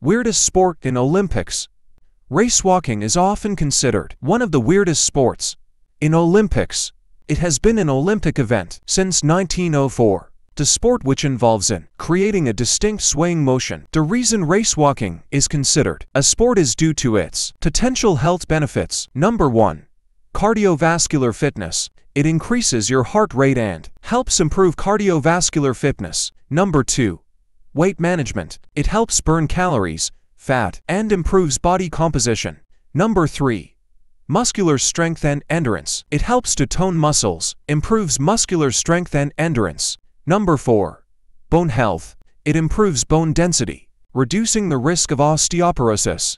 Weirdest sport in Olympics. Race walking is often considered one of the weirdest sports. In Olympics, it has been an Olympic event since 1904. The sport which involves in creating a distinct swaying motion. The reason race walking is considered a sport is due to its potential health benefits. Number 1. Cardiovascular fitness. It increases your heart rate and helps improve cardiovascular fitness. Number 2. Weight management. It helps burn calories, fat, and improves body composition. Number 3. Muscular strength and endurance. It helps to tone muscles, improves muscular strength and endurance. Number 4. Bone health. It improves bone density, reducing the risk of osteoporosis.